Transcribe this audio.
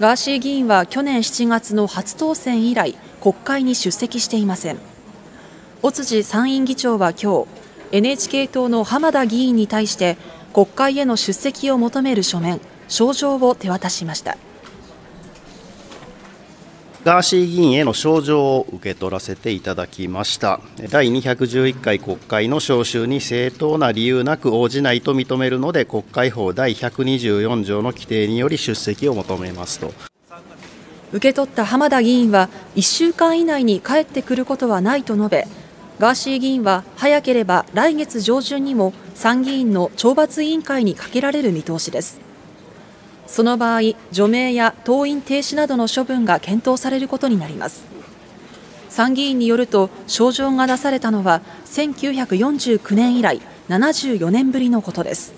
ガーシー議員は去年7月の初当選以来、国会に出席していません。尾辻参院議長は今日、NHK 党の浜田議員に対して国会への出席を求める書面、招状を手渡しました。ガーシー議員への招状を受け取らせていただきました。第211回国会の召集に正当な理由なく応じないと認めるので、国会法第124条の規定により出席を求めますと。受け取った浜田議員は、1週間以内に帰ってくることはないと述べ、ガーシー議員は早ければ来月上旬にも参議院の懲罰委員会にかけられる見通しです。その場合、除名や登院停止などの処分が検討されることになります。参議院によると、招状が出されたのは1949年以来74年ぶりのことです。